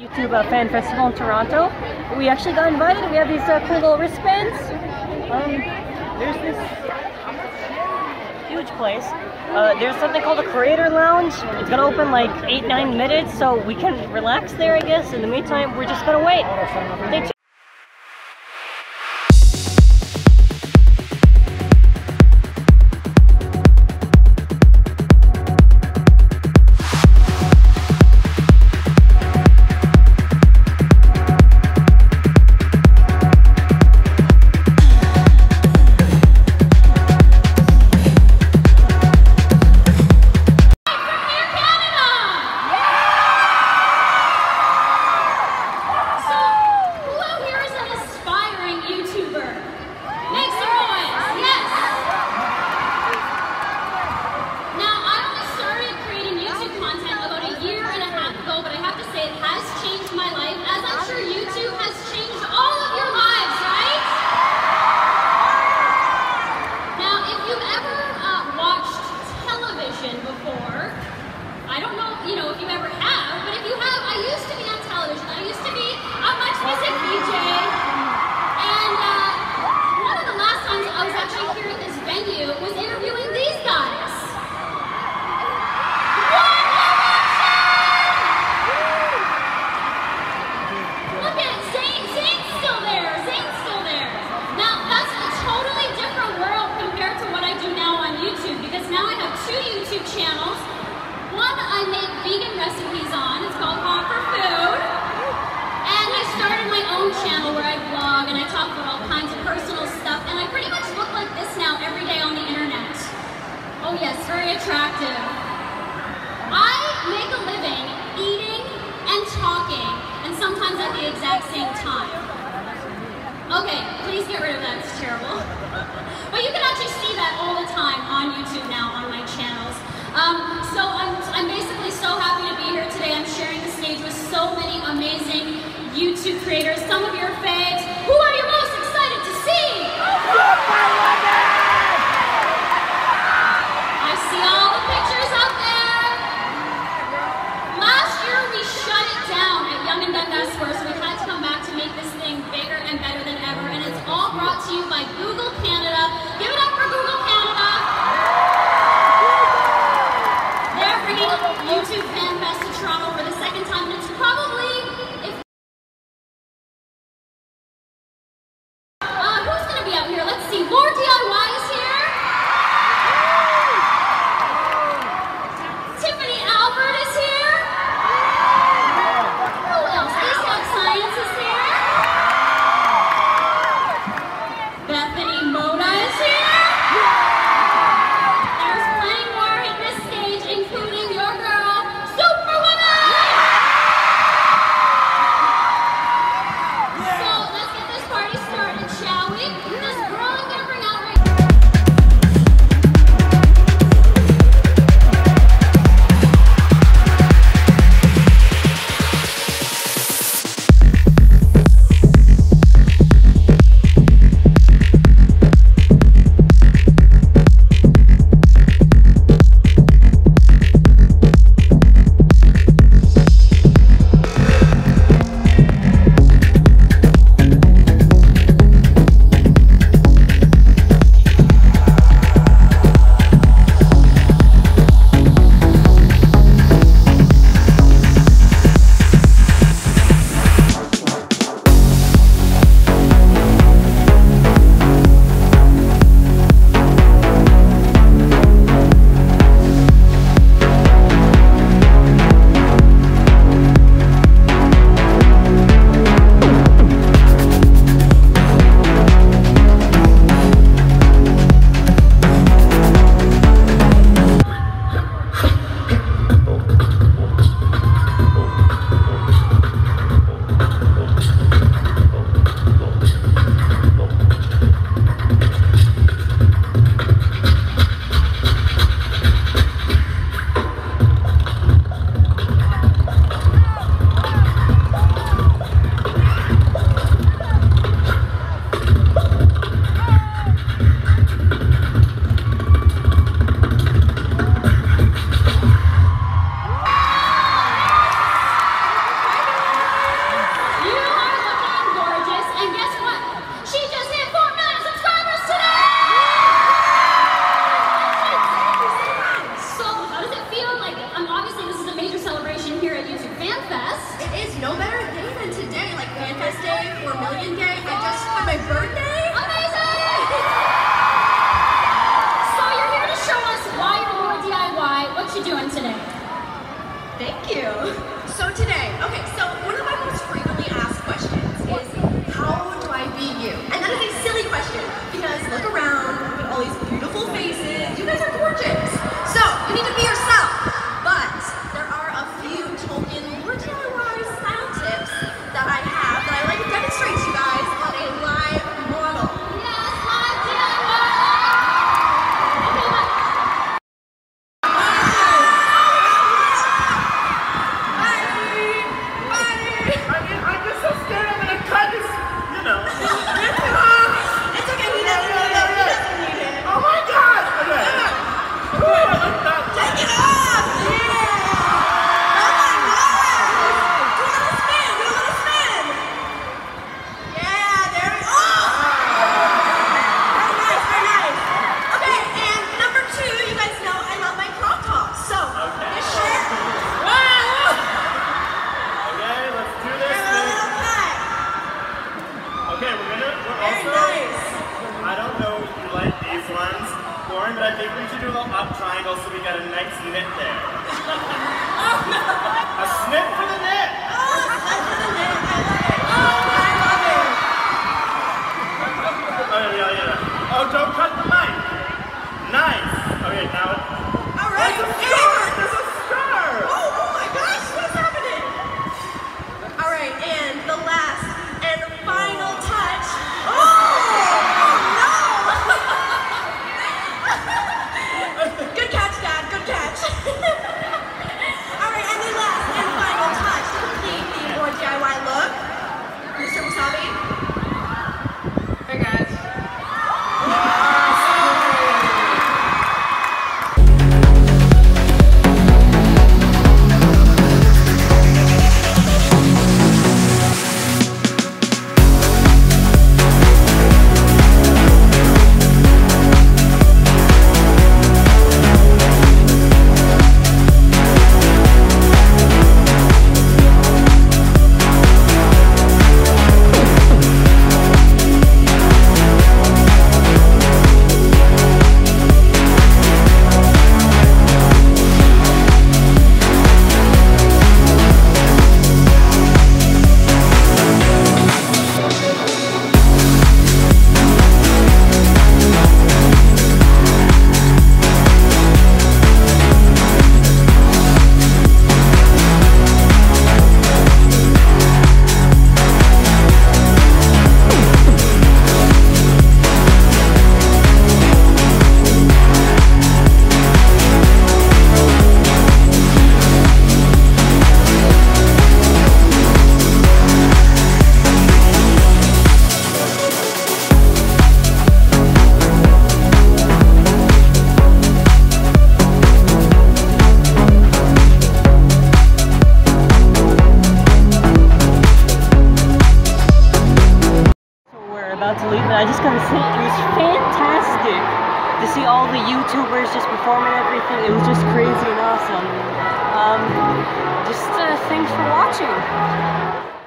YouTube uh, Fan Festival in Toronto. We actually got invited. We have these uh, cool little wristbands. Um, there's this huge place. Uh, there's something called the Creator Lounge. It's gonna open like eight, nine minutes, so we can relax there, I guess. In the meantime, we're just gonna wait. I make vegan recipes on. It's called Hot for Food. And I started my own channel where I vlog and I talk about all kinds of personal stuff. And I pretty much look like this now every day on the internet. Oh yes, very attractive. I make a living eating and talking, and sometimes at the exact same time. Okay, please get rid of that, it's terrible. but you can actually see that all the time on YouTube now on my channels. Um, so amazing YouTube creators, some of your faves. Who are you most excited to see? but I just gotta say, it was fantastic to see all the YouTubers just performing everything. It was just crazy and awesome. Um, just uh, thanks for watching.